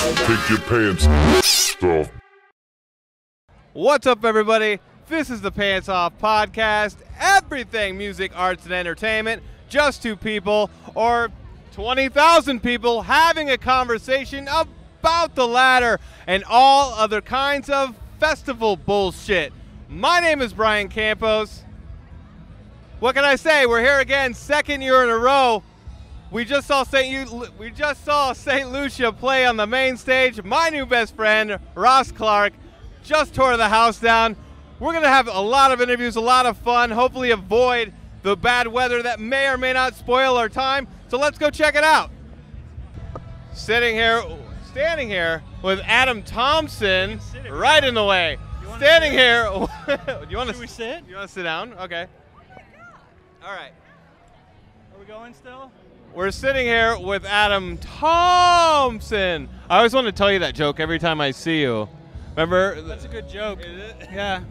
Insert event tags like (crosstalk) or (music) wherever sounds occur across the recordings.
Take your pants off. What's up, everybody? This is the Pants Off Podcast. Everything music, arts, and entertainment. Just two people or 20,000 people having a conversation about the latter and all other kinds of festival bullshit. My name is Brian Campos. What can I say? We're here again, second year in a row. We just saw St. U- we just saw St. Lucia play on the main stage. My new best friend, Ross Clark, just tore the house down. We're gonna have a lot of interviews, a lot of fun. Hopefully, avoid the bad weather that may or may not spoil our time. So let's go check it out. Sitting here, standing here with Adam Thompson, right in the way. Standing sit? here. (laughs) you want to? We sit? You want to sit down? Okay. Oh All right. Are we going still? We're sitting here with Adam Thompson. I always want to tell you that joke every time I see you. Remember? That's a good joke. Is it? (laughs) Yeah.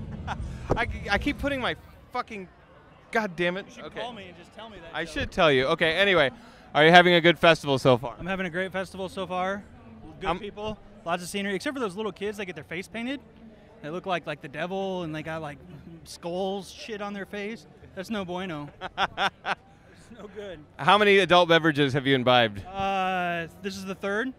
I, I keep putting my fucking. God damn it. You should okay. call me and just tell me that. I joke. should tell you. Okay, anyway. Are you having a good festival so far? I'm having a great festival so far. Good I'm- people, lots of scenery, except for those little kids that get their face painted. They look like like the devil, and they got like skulls shit on their face. That's no bueno. (laughs) it's no good. How many adult beverages have you imbibed? Uh, this is the third,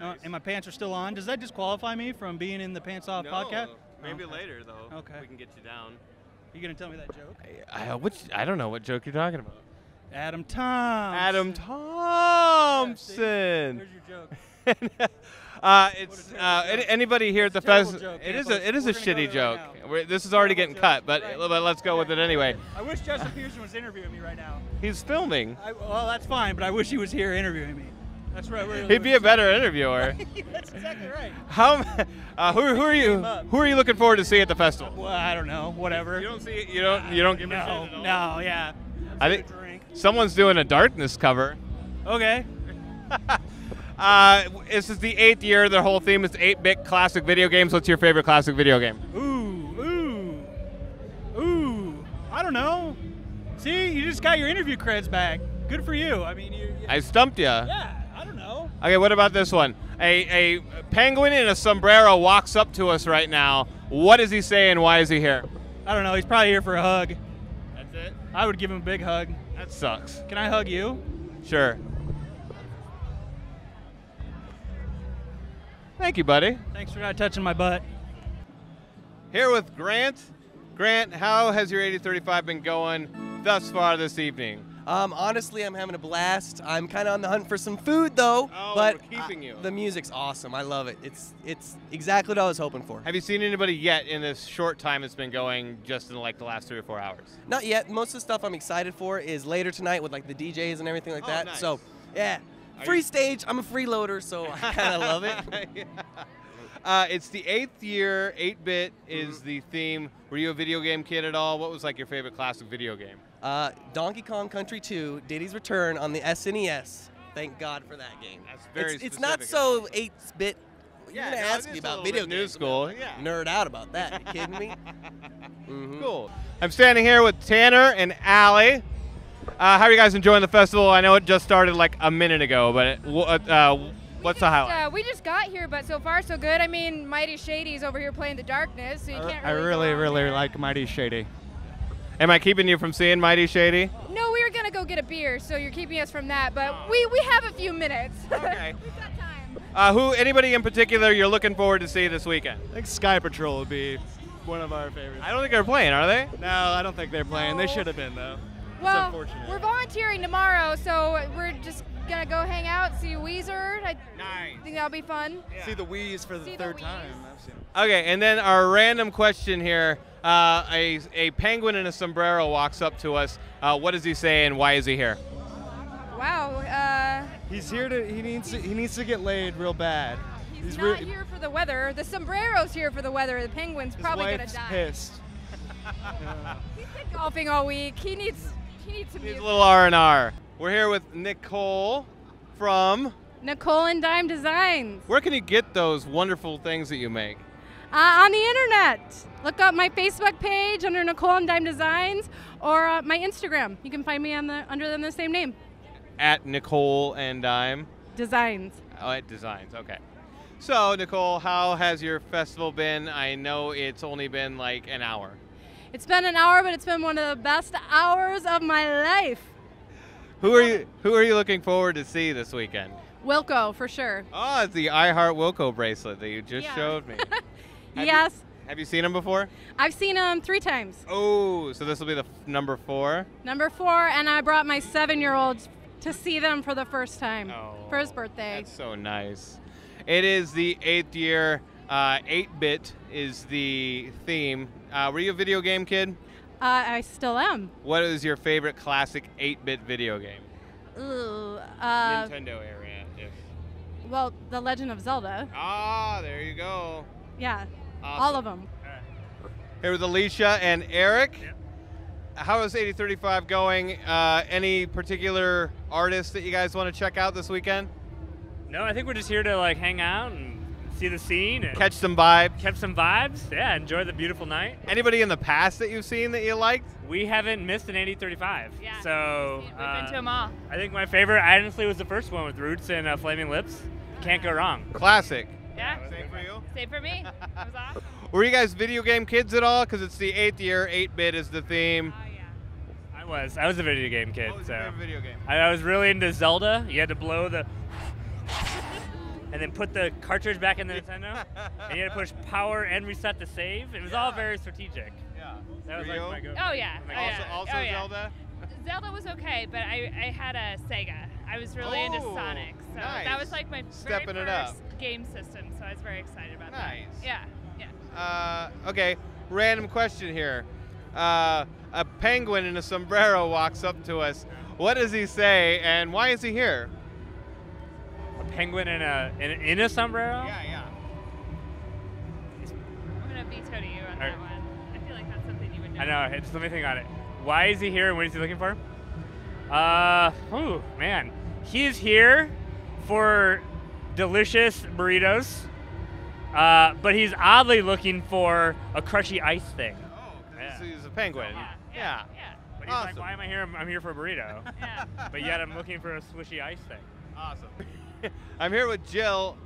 uh, and my pants are still on. Does that disqualify me from being in the Pants Off podcast? Maybe Okay. later, though. Okay. We can get you down. Are You gonna tell me that joke? I, I, which, I don't know what joke you're talking about. Adam Tom. Adam Thompson. There's your joke. (laughs) uh, it's uh, terrible any, joke. anybody here at the fest. joke, It is a it is a We're gonna go shitty right joke. We're, this is already getting joke. cut, but, Right. but let's go with it anyway. I wish Justin Pearson was interviewing me right now. He's filming. I, well, that's fine, but I wish he was here interviewing me. That's right. we're- He'd be a better interviewer. (laughs) that's exactly right. How? Uh, who, who are you? Who are you looking forward to see at the festival? Well, I don't know. Whatever. You don't see. It, You don't. You don't give a no, shit at all? no, yeah. I think drink. someone's doing a darkness cover. Okay. (laughs) Uh, this is the eighth year. Their whole theme is 8-bit classic video games. What's your favorite classic video game? Ooh, ooh, ooh. I don't know. See, you just got your interview creds back. Good for you. I mean, you. you I stumped you. yeah, I don't know. Okay, what about this one? A, a penguin in a sombrero walks up to us right now. What is he saying? Why is he here? I don't know. He's probably here for a hug. That's it. I would give him a big hug. That sucks. Can I hug you? Sure. Thank you, buddy. Thanks for not touching my butt. Here with Grant. Grant, how has your 8035 been going thus far this evening? Um, honestly, I'm having a blast. I'm kind of on the hunt for some food, though. Oh, but we're keeping uh, you. the music's awesome. I love it. It's it's exactly what I was hoping for. Have you seen anybody yet in this short time it's been going, just in like the last three or four hours? Not yet. Most of the stuff I'm excited for is later tonight with like the DJs and everything like Oh, that. nice. So, yeah, Are free stage. I'm a freeloader, so I (laughs) kind of love it. (laughs) uh, it's the eighth year. 8-bit Mm-hmm. is the theme. Were you a video game kid at all? What was like your favorite classic video game? Uh, Donkey Kong Country 2, Diddy's Return on the SNES. Thank God for that game. That's very it's, it's not so 8-bit. You're Yeah, gonna no, ask me about video bit new school, yeah. Nerd out about that. You kidding me? (laughs) Mhm. Cool. I'm standing here with Tanner and Allie. Uh, how are you guys enjoying the festival? I know it just started like a minute ago, but it, uh, what's the just, highlight? Uh, we just got here, but so far so good. I mean, Mighty Shady's over here playing the darkness, so you can't I really. go really, really there. like Mighty Shady. Am I keeping you from seeing Mighty Shady? No, we were gonna go get a beer, so you're keeping us from that. But we we have a few minutes. (laughs) Okay. We've got time. Uh, who? Anybody in particular you're looking forward to see this weekend? I think Sky Patrol would be one of our favorites. I don't think they're playing, are they? no, I don't think they're playing. They should have been though. Well, unfortunate. we're volunteering tomorrow, so we're just gonna go hang out, see Weezer. I Nice. think that'll be fun. See the Wheeze for the See third Wheeze. time. I've seen 'em. Okay, and then our random question here: uh, a a penguin in a sombrero walks up to us. Uh, what does he say, and why is he here? Wow. Uh, He's here to. He needs. To, he needs to get laid real bad. he's, re- not here for the weather. The sombrero's here for the weather. The penguin's His probably wife's gonna die. pissed. Yeah. (laughs) He's been golfing all week. He needs he needs some He's a little R and R. We're here with Nicole from. Nicole and Dime Designs Where can you get those wonderful things that you make? uh, on the internet. Look up my Facebook page under Nicole and Dime Designs or uh, my Instagram. You can find me on the under the same name. At Nicole and Dime. Designs. Oh, at Designs. Okay. So, Nicole, how has your festival been? I know it's only been like an hour. It's been an hour, but it's been one of the best hours of my life. Who are you? Who are you looking forward to see this weekend? Wilco, for sure. Oh, it's the I Heart Wilco bracelet that you just Yeah. showed me. (laughs) Have you- yes, Have you seen him before? I've seen him three times. Oh, so this will be the f- number four. Number four, and I brought my seven-year-old to see them for the first time for his Oh, birthday. That's so nice. It is the eighth year. Uh, 8-bit is the theme. Uh, were you a video game kid? Uh, I still am. What is your favorite classic 8-bit video game? Ooh, uh, Nintendo area. If. well, The Legend of Zelda. Ah, there you go. Yeah, Awesome. all of them. Here with Alicia and Eric. How is 8035 going? Uh, any particular artists that you guys want to check out this weekend? No, I think we're just here to like hang out and see the scene and Catch some vibe. catch some vibes. Yeah, enjoy the beautiful night. Anybody in the past that you've seen that you liked? We haven't missed an 8035. Yeah, So we've uh, been to them all. I think my favorite, honestly, was the first one with Roots and uh, Flaming Lips. Can't go wrong. Classic. Yeah, Same for you? same for me. (laughs) That was awesome. Were you guys video game kids at all? Because it's the eighth year, 8-bit is the theme. Oh yeah. I was. I was a video game kid. What was so your favorite video game? I, I was really into Zelda. You had to blow the. And then put the cartridge back in the Nintendo, and (laughs) you had to push power and reset to save. It was all very strategic. Yeah. That was For like my go. Oh yeah. Oh, Also, yeah. also oh, yeah. Zelda? Zelda was okay, but I, I had a Sega. I was really into Oh, Sonic, so nice. that was like my Stepping very it up. first game system. So I was very excited about Nice. that. Yeah, yeah. Uh, okay, random question here. Uh, a penguin in a sombrero walks up to us. What does he say, and why is he here? A penguin in a in, in a sombrero. yeah. Yeah. I'm gonna veto to you on Alright. that one. I feel like that's something you would know. I know. Just let me think on it. Why is he here and what is he looking for? Uh, ooh, man. He is here for delicious burritos, uh, but he's oddly looking for a crushy ice thing. Oh, Yeah. he's a penguin. Yeah, Yeah. yeah, yeah. But he's Awesome. like, why am I here? I'm, I'm here for a burrito. yeah. (laughs) but yet I'm looking for a swishy ice thing. Awesome. (laughs) I'm here with Jill.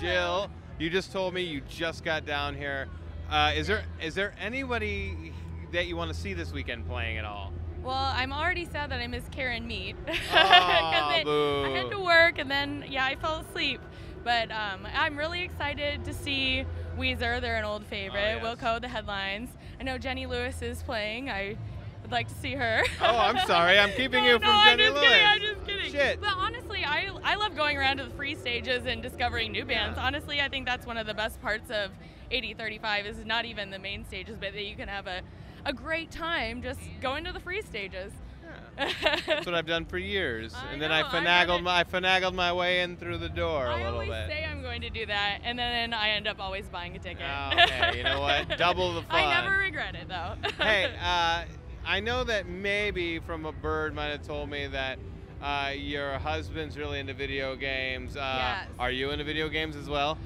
Jill, you just told me you just got down here. Uh, is there is there anybody that you want to see this weekend playing at all? Well, I'm already sad that I missed Karen Meat because (laughs) I had to work and then yeah, I fell asleep. But um, I'm really excited to see Weezer. They're an old favorite. Oh, yes. Wilco, the headlines. I know Jenny Lewis is playing. I would like to see her. Oh, I'm sorry. I'm keeping (laughs) no, you no, from I'm Jenny just Lewis. kidding. I'm just kidding. Shit. But honestly, I I love going around to the free stages and discovering new bands. Yeah. Honestly, I think that's one of the best parts of 8035 is not even the main stages, but that you can have a a great time just going to the free stages. (laughs) That's what I've done for years, I and then know, I finagled my I finagled my way in through the door a little bit. I always say I'm going to do that, and then I end up always buying a ticket. Oh, okay, you know what? (laughs) Double the fun. I never regret it though. hey, uh, I know that maybe from a bird might have told me that uh, your husband's really into video games. Uh, Yes. Are you into video games as well?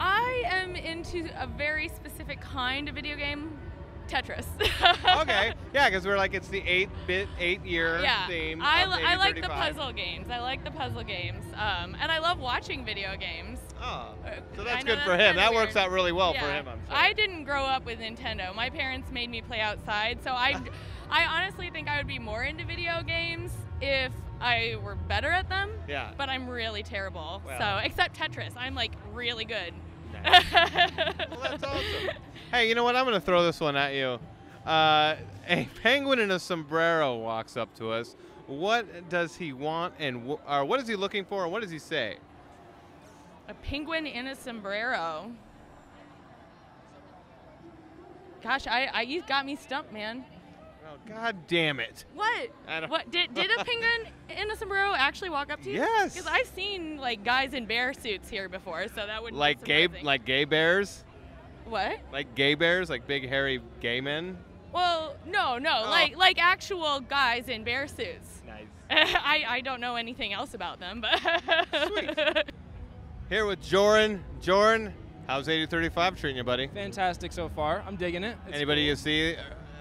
I am into a very specific kind of video game, Tetris. (laughs) okay, yeah, because we're like it's the eight-bit, eight-year Yeah, theme. I, I like the puzzle games. I like the puzzle games, um, and I love watching video games. Oh, Uh, so that's good for him. That works out really well for him, I'm sure. I didn't grow up with Nintendo. My parents made me play outside, so I, (laughs) I honestly think I would be more into video games if I were better at them. Yeah. But I'm really terrible. Well. So except Tetris, I'm like really good. Well, that's awesome. (laughs) Hey, you know what? I'm going to throw this one at you. Uh, (laughs) a penguin in a sombrero walks up to us. What does he want, and wh- or what is he looking for, and what does he say? A penguin in a sombrero. Gosh, I, I you got me stumped, man. Oh, God damn it! What? What did did a (laughs) penguin in a sombrero actually walk up to you? Yes. Because I've seen like guys in bear suits here before, so that would Like gay, like gay bears, what? like gay bears, like big hairy gay men. Well, no, no, Oh. like like actual guys in bear suits. Nice. (laughs) I I don't know anything else about them, but Sweet. (laughs) Here with Joran. Joran, how's 8035 treating you, buddy? Fantastic so far. I'm digging it. It's Anybody you see?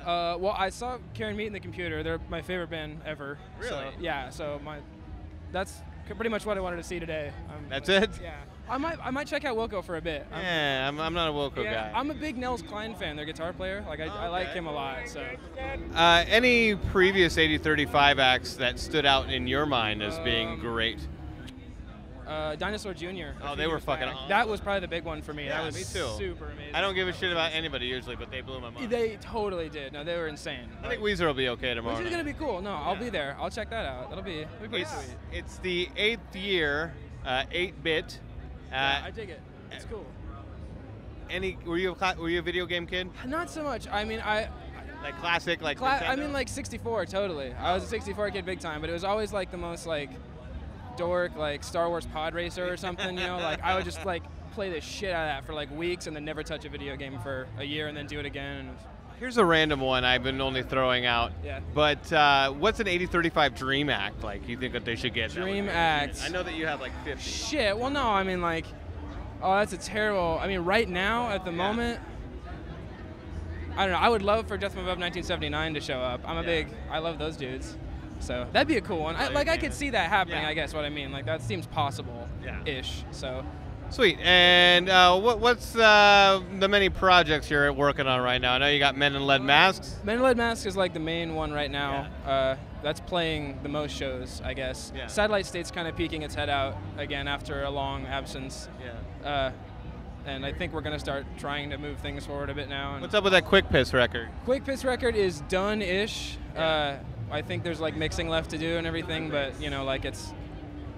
Uh, well, I saw Karen Meat in the computer. They're my favorite band ever. So, Really? yeah. So my, that's pretty much what I wanted to see today. Um, That's it? Yeah. I might I might check out Wilco for a bit. I'm- Yeah, I'm, I'm not a Wilco yeah, guy. I'm a big Nels Cline fan, their guitar player. Like I, I like him a lot. So Uh, any previous 8035 acts that stood out in your mind as being Um, great? Uh, Dinosaur Jr. Oh, they were fucking awesome. That was probably the big one for me. Yeah, that was me too. super amazing. I don't give a shit about anybody usually, but they blew my mind. They totally did. No, they were insane. I think Weezer will be okay tomorrow. Is night. gonna be cool. No, I'll be there. I'll check that out. That'll be, that'll be pretty It's, sweet. it's the eighth year, uh, eight bit. Uh, Yeah, I dig it. It's cool. any were you a, were you a video game kid? Not so much. I mean, I. Like classic, like Cla- I mean, like 64, totally. I was a 64 kid big time, but it was always like the most like dork, like Star Wars Pod Racer or something. You know, (laughs) like I would just like play the shit out of that for like weeks and then never touch a video game for a year and then do it again. And it was- Here's a random one I've been only throwing out. Yeah. But uh, what's an 8035 Dream Act like? You think that they should get? Dream Act. I know that you have like 50. Shit. Well, no. I mean, like, oh, that's a terrible. I mean, right now at the moment, I don't know. I would love for Death Above 1979 to show up. I'm a big. I love those dudes. So that'd be a cool one. I, like I could see that happening. Yeah. I guess what I mean. Like that seems possible. Yeah. Ish. So. Sweet. And uh, what, what's uh, the many projects you're working on right now? I know you got Men in Lead Masks. Men in Lead Mask is like the main one right now. Uh, that's playing the most shows, I guess. Yeah. Satellite State's kind of peeking its head out again after a long absence. Yeah. Uh, and I think we're gonna start trying to move things forward a bit now. And What's up with that Quick Piss record? Quick Piss record is done-ish. Uh, I think there's like mixing left to do and everything, but you know, like it's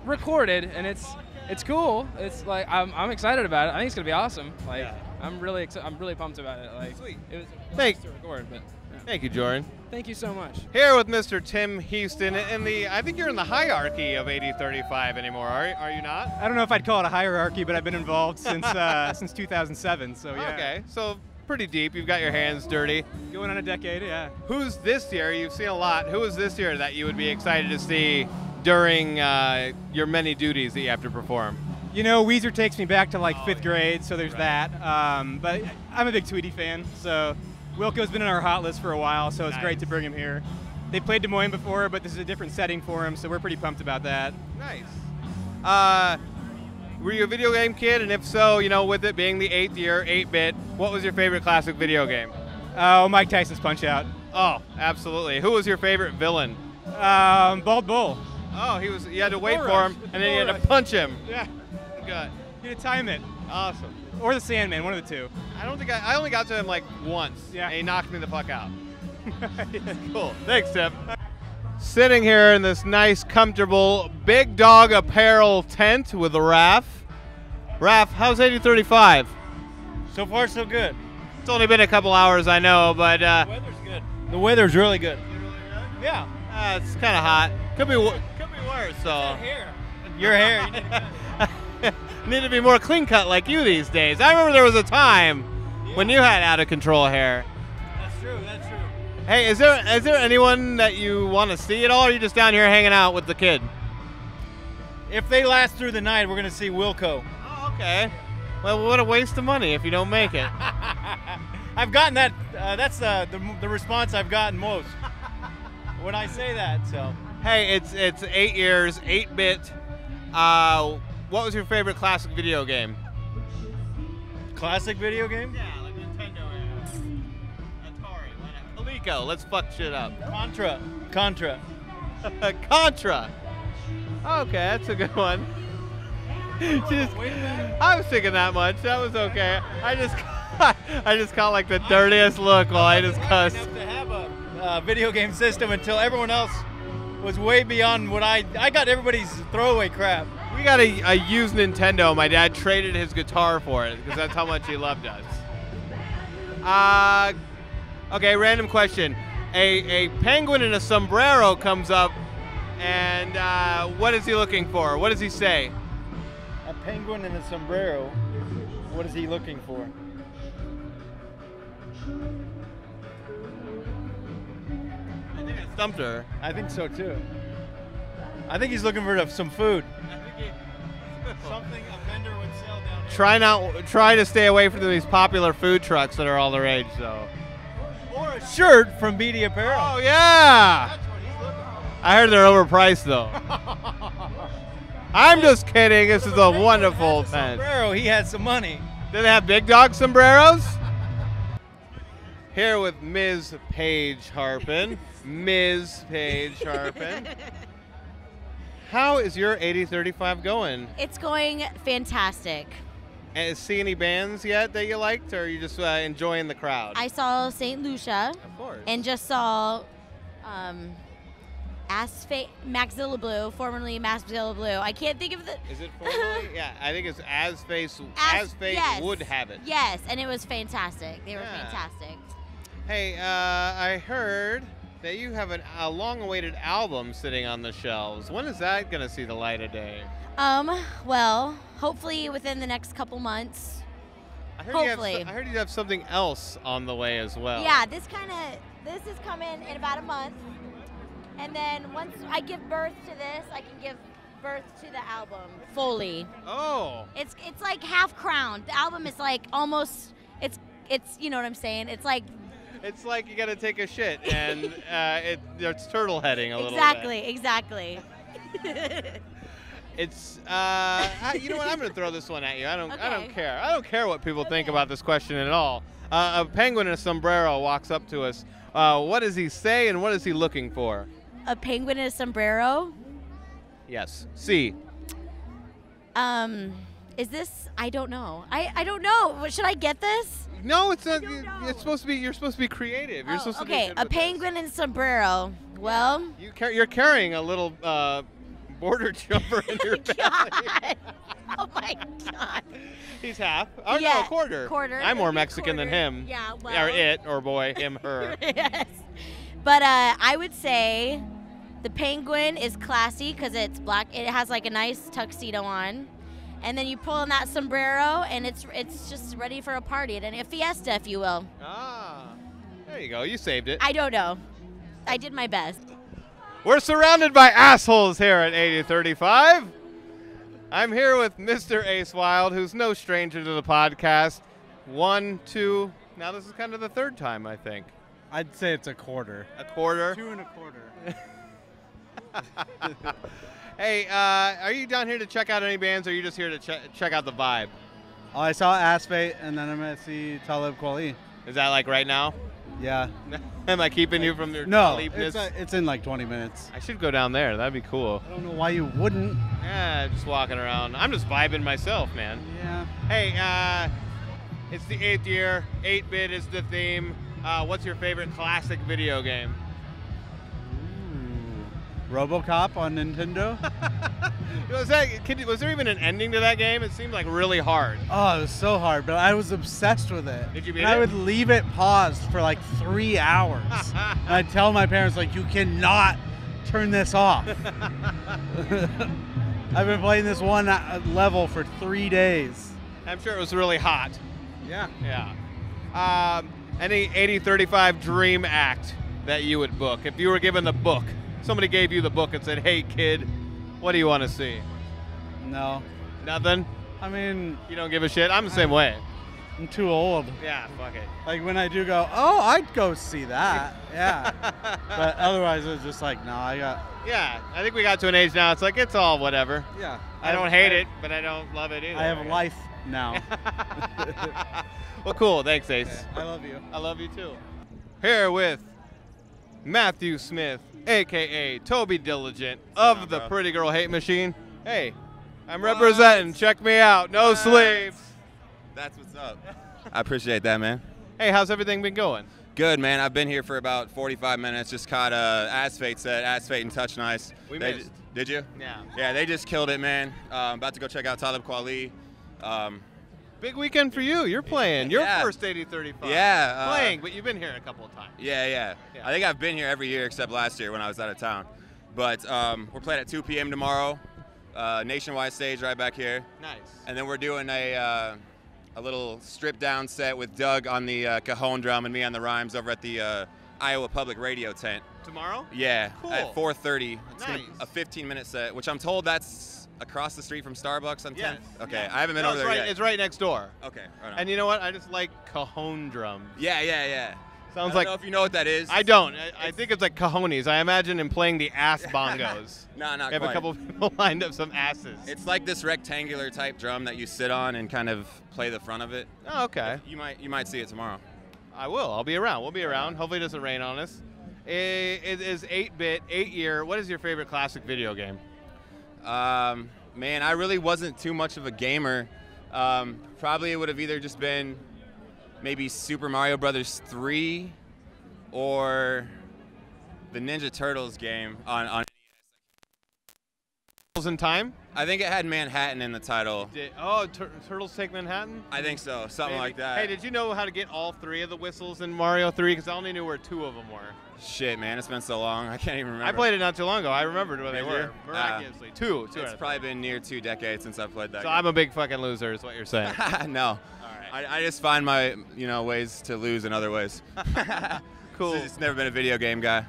recorded and it's it's cool. It's like I'm, I'm excited about it. I think it's gonna be awesome. Like I'm really exci- I'm really pumped about it. Like Sweet. it was Thank- to record, but yeah. Thank you, Jordan. thank you so much. Here with Mr. Tim Houston in the. I think you're in the hierarchy of 8035 anymore. Are, you, are you not? I don't know if I'd call it a hierarchy, but I've been involved since uh, (laughs) since 2007. So yeah, Okay, so pretty deep. You've got your hands dirty. going on a decade. Yeah. Who's this year? You've seen a lot. Who is this year that you would be excited to see during uh, your many duties that you have to perform? You know, Weezer takes me back to like Oh, fifth grade, so there's that. Um, but I'm a big Tweedy fan, so Wilco's been on our hot list for a while, so it's great to bring him here. They played Des Moines before, but this is a different setting for him, so we're pretty pumped about that. Nice. Uh, were you a video game kid? And if so, you know, with it being the eighth year, 8 bit, what was your favorite classic video game? Oh, Mike Tyson's Punch Out. Oh, absolutely. Who was your favorite villain? Um, Bald Bull. Oh, he was. You had to wait for him, and then you had to punch him. Yeah. Good. You had to time it. Awesome. Or the Sandman, one of the two. I don't think I. I only got to him like once. Yeah. And he knocked me the fuck out. (laughs) Cool. Thanks, Tim. Sitting here in this nice, comfortable Big Dog Apparel tent with Raph. Raph, how's 8035? So far, so good. It's only been a couple hours, I know, but uh, Weather's good. The weather's really good. Yeah. uh, it's kind of hot. Could be could be worse. So Hair. Your hair. You need to need to be more clean cut like you these days. I remember there was a time when you had out of control hair. That's true. That's true. Hey, is there is there anyone that you want to see at all? Or are you just down here hanging out with the kid? If they last through the night, we're gonna see Wilco. Oh, okay. Well, what a waste of money if you don't make it. (laughs) I've gotten that. Uh, that's uh, the the response I've gotten most when I say that. So hey, it's it's eight years, eight bit. Uh, what was your favorite classic video game? classic video game. Yeah, Coleco, let's fuck shit up. Contra. Contra. (laughs) Contra. Okay, that's a good one. (laughs) just, I was thinking that much. That was okay. I just, (laughs) I just caught like the dirtiest look while I just cussed. To have a uh, video game system until everyone else was way beyond what I. I got everybody's throwaway crap. We got a, a used Nintendo. My dad traded his guitar for it because that's how much he loved us. Uh, okay, random question. A, a penguin in a sombrero comes up, and uh, what is he looking for? What does he say? A penguin in a sombrero. What is he looking for? I think I stumped her. I think so too. I think he's looking for some food. (laughs) Something a vendor would sell down here. Try not try to stay away from these popular food trucks that are all the rage, though. Or a shirt from BD Apparel. Oh yeah! I heard they're overpriced though. (laughs) I'm just kidding. This is a wonderful tent. Sombrero, he had some money. Do they have big dog sombreros? (laughs) Here with Ms. Paige Harpin. Ms. Paige Harpin. (laughs) How is your 8035 going? It's going fantastic. And see any bands yet that you liked, or are you just uh, enjoying the crowd? I saw St. Lucia. Of course. And just saw um, Asfa- Maxilla Blue, formerly Maxilla Blue. I can't think of the. Is it (laughs) formally? yeah, I think it's as face As- as yes. would have it. Yes, and it was fantastic. They were Yeah. fantastic. Hey, uh, I heard that you have an, a long-awaited album sitting on the shelves. When is that gonna see the light of day? Um, well, hopefully within the next couple months. I heard, you have, Hopefully. I heard you have something else on the way as well. Yeah, this kind of this is coming in about a month, and then once I give birth to this, I can give birth to the album fully. Oh. It's it's like half crowned. The album is like almost it's it's you know what I'm saying. It's like It's like you gotta take a shit and (laughs) uh, it, it's turtle heading a little bit. exactly exactly. (laughs) It's uh, you know what? I'm gonna throw this one at you. I don't I don't care. I don't care what people think about this question at all. Uh, a penguin in a sombrero walks up to us. Uh, what does he say and what is he looking for? a penguin in a sombrero. Yes. C. Um, is this? I don't know. I I don't know. Should I get this? No, it's not. It's supposed to be. You're supposed to be creative. You're Oh, supposed to be okay, a this. penguin in sombrero. Well, You car- you're carrying a little uh, border (laughs) jumper in your (laughs) belly. oh my god. He's half. Oh no, a quarter. quarter. I'm more Mexican than him. Yeah, well. Or it, or boy, him, (laughs) her. yes. But uh, I would say the penguin is classy because it's black. It has like a nice tuxedo on, and then you pull on that sombrero, and it's it's just ready for a party and a fiesta, if you will. Ah, there you go. You saved it. I don't know. I did my best. We're surrounded by assholes here at 8035. I'm here with Mr. Ace Wild, who's no stranger to the podcast. One, two. Now this is kind of the third time, I think. I'd say it's a quarter. A quarter. Two and a quarter. (laughs) (laughs) Hey, uh, are you down here to check out any bands, or are you just here to che- check out the vibe? Oh, I saw Asfate, and then I'm gonna see Talib Kweli. Is that like right now? Yeah. (laughs) Am I keeping you from your No, it's, uh, it's in like 20 minutes. I should go down there. That'd be cool. I don't know why you wouldn't. Yeah, just walking around. I'm just vibing myself, man. Yeah. Hey, uh, it's the eighth year. 8-bit is the theme. Uh, what's your favorite classic video game? RoboCop on Nintendo. (laughs) Was that? Could, was there even an ending to that game? It seemed like really hard. Oh, it was so hard, but I was obsessed with it. Did you beat and I would leave it paused for like three hours. (laughs) and I'd tell my parents like, "You cannot turn this off." (laughs) I've been playing this one uh, level for three days. I'm sure it was really hot. Yeah. Yeah. Um, any 8035 dream act that you would book? If you were given the book, somebody gave you the book and said, "Hey, kid, what do you want to see?" No. Nothing. I mean, You don't give a shit. I'm the same way. I'm too old. Yeah, fuck it. Like when I do go, oh, I'd go see that. Yeah. (laughs) but otherwise, it's just like, no, I got. Yeah, I think we got to an age now. It's like it's all whatever. Yeah. I don't I- hate I- it, but I don't love it either. I have a life now. (laughs) well, cool. Thanks, Ace. I love you. I love you too. Here with Matthew Smith, aka Toby Diligent of the? Pretty Girl Hate Machine. Hey, I'm representing. Check me out. No sleeves. That's what's up. I appreciate that, man. Hey, how's everything been going? Good, man. I've been here for about 45 minutes. Just caught uh, Asfate set, Asfate and Touch Nice. We They missed. Did you? Yeah. Yeah, they just killed it, man. Um, about to go check out Talib Kweli. Um, Big weekend for you. You're playing. Your Yeah. first 8035. Yeah, uh, playing, but you've been here a couple of times. yeah, yeah, Yeah. I think I've been here every year except last year when I was out of town. But um, we're playing at 2 p.m. tomorrow. Uh, nationwide stage right back here. Nice. And then we're doing a uh, a little stripped down set with Doug on the uh, cajon drum and me on the rhymes over at the uh, Iowa Public Radio tent. Tomorrow? Yeah, Cool. at 4:30. It's Nice. a 15 minute set, which I'm told that's across the street from Starbucks on 10th. Yes. Okay, Yeah. I haven't been No, over it's there right, yet. It's right next door. Okay, right. And you know what? I just like cajon drums. Yeah, yeah, yeah. Sounds like I know if you know what that is. I don't. I, I think it's like cajones. I imagine him playing the ass (laughs) bongos. No, not We have a couple people (laughs) lined up some asses. It's like this rectangular type drum that you sit on and kind of play the front of it. Oh, okay. You might you might see it tomorrow. I will. I'll be around. We'll be around. Hopefully, it doesn't rain on us. It it is 8 bit, 8 year. What is your favorite classic video game? Um, man, I really wasn't too much of a gamer. Um, probably it would have either just been maybe Super Mario Brothers 3 or the Ninja Turtles game on, on in Time? I think it had Manhattan in the title. Did, oh, Tur- Turtles Take Manhattan? I think so, something Maybe. like that. Hey, did you know how to get all three of the whistles in Mario 3? Because I only knew where two of them were. Shit, man, it's been so long. I can't even remember. I played it not too long ago. I remembered where they were. Miraculously. Uh, two. two It's probably been near two decades since I've played that. So game. I'm a big fucking loser, is what you're saying. (laughs) no. I, I just find my you know ways to lose in other ways. (laughs) cool. It's never been a video game guy.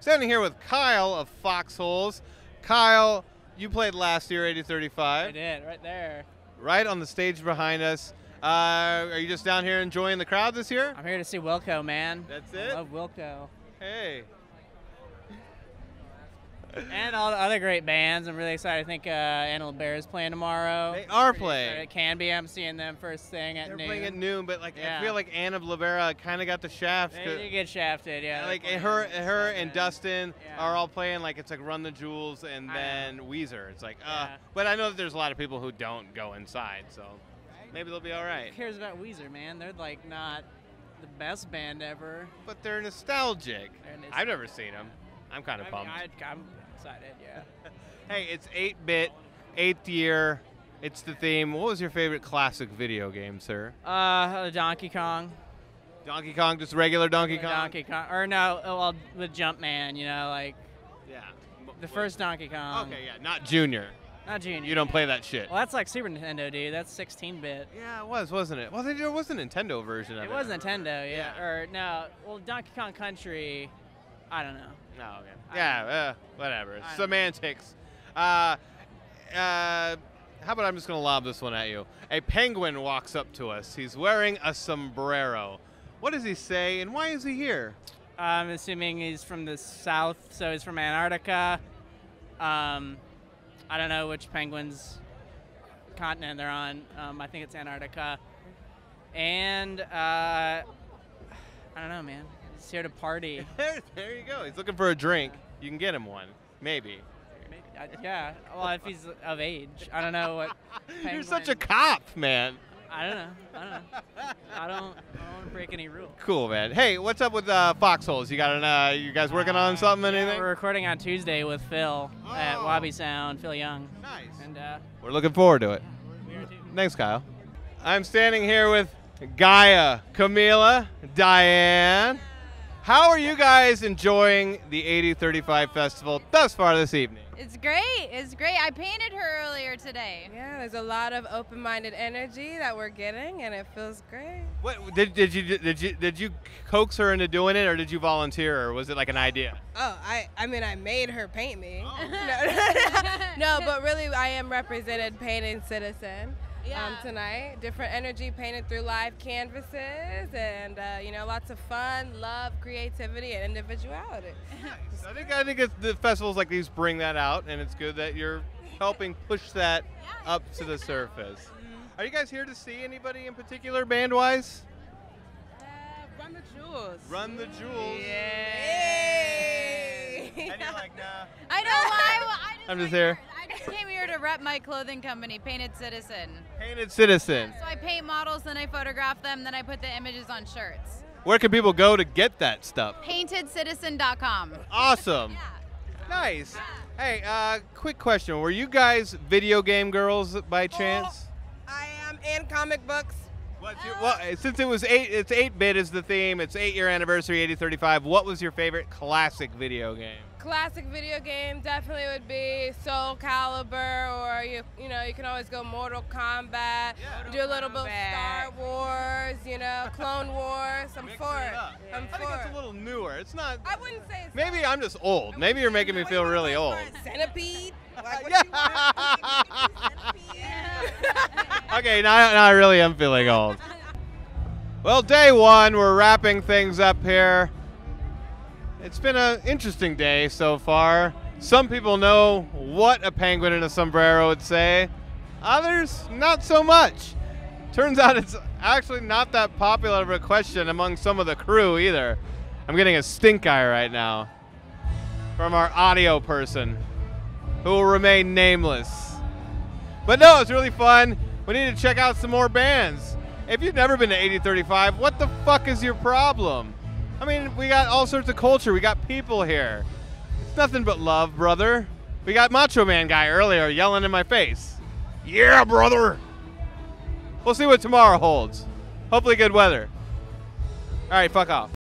Standing here with Kyle of Foxholes. Kyle, you played last year, 8035. I did, right there. Right on the stage behind us. Uh, are you just down here enjoying the crowd this year? I'm here to see Wilco, man. That's I it? love Wilco. Hey. And all the other great bands. I'm really excited. I think uh, Animal Bear is playing tomorrow. They are playing. excited. It can be. I'm seeing them first thing at They're noon. playing at noon, but like I feel like Annalibera kind of got the shaft. They did get shafted, yeah. like her, her and. Dustin Yeah. are all playing like it's like Run the Jewels and then Weezer. It's like, uh, Yeah. but I know that there's a lot of people who don't go inside, so maybe they'll be all right. Who cares about Weezer, man? They're like not the best band ever. But they're nostalgic. They're I've never seen them. I'm kind of I pumped. mean, I, I'm excited, yeah. (laughs) hey, it's 8-bit, eighth year. It's the theme. What was your favorite classic video game, sir? Uh, Donkey Kong. Donkey Kong, just regular Donkey Kong. Donkey Kong, or no, well, with Jumpman, you know, like. Yeah. The first Donkey Kong. Okay, yeah, not Junior. Not Junior. You don't play that shit. Well, that's like Super Nintendo, dude. That's 16-bit. Yeah, it was, wasn't it? Well, there was a Nintendo version of it. It was Nintendo, yeah. Or no, well, Donkey Kong Country. I don't know. No, okay. Yeah, uh, whatever. I Semantics. Uh, uh, how about I'm just going to lob this one at you? A penguin walks up to us. He's wearing a sombrero. What does he say, and why is he here? I'm assuming he's from the south, so he's from Antarctica. Um, I don't know which penguins continent they're on. Um, I think it's Antarctica. And uh, I don't know, man. He's here to party. (laughs) there, you go. He's looking for a drink. You can get him one, maybe. Maybe, uh, yeah. Well, if he's of age, I don't know what. (laughs) You're such a cop, man. I don't know. I don't know. I don't. I don't want to break any rules. Cool, man. Hey, what's up with uh, Foxholes? You got an, uh, you guys working on something? Yeah, anything? we're recording on Tuesday with Phil at Wabi Sound. Phil Young. Nice. And uh, We're looking forward to it. Thanks, Kyle. I'm standing here with Gaia, Camila, Diane. How are you guys enjoying the 8035 Festival thus far this evening? It's great. It's great. I painted her earlier today. Yeah, there's a lot of open-minded energy that we're getting, and it feels great. What did, did you did you did you coax her into doing it, or did you volunteer, or was it like an idea? Oh, I, I mean, I made her paint me. Oh. (laughs) no, but really, I am represented Painting Citizen um, tonight. Different energy painted through live canvases, and uh, you know, lots of fun, love, creativity, and individuality. I think I think it's, the festivals like these bring that out, and it's good that you're helping push that up to the surface. Are you guys here to see anybody in particular, band wise? Run the jewels. Run the jewels. Yay! (laughs) And you're like, nah. I know why. I just, I'm just here. I just came here to rep my clothing company, Painted Citizen. Painted Citizen. So I paint models, then I photograph them, then I put the images on shirts. Where can people go to get that stuff? PaintedCitizen.com. Awesome. (laughs) Nice. Hey, uh, quick question. Were you guys video game girls by chance? I am in comic books. What's your, well, since it was eight, it's eight bit is the theme. It's eight year anniversary, 8035. What was your favorite classic video game? Classic video game definitely would be Soul Calibur, or you you know you can always go Mortal Kombat, do a little bit of Star Wars, you know (laughs) Clone Wars. I'm for it. I'm I for think it's a little newer. It's not. I wouldn't say it's Maybe I'm just old. Maybe you're making me feel really old. Centipede. (laughs) Like what Yeah. Okay, now, now I really am feeling old. (laughs) Well, day one, we're wrapping things up here. It's been an interesting day so far. Some people know what a penguin in a sombrero would say, others, not so much. Turns out it's actually not that popular of a question among some of the crew either. I'm getting a stink eye right now from our audio person who will remain nameless. But no, it's really fun. We need to check out some more bands. If you've never been to 8035, what the fuck is your problem? I mean, we got all sorts of culture. We got people here. It's nothing but love, brother. We got Macho Man guy earlier yelling in my face. Yeah, brother. We'll see what tomorrow holds. Hopefully, good weather. All right, fuck off.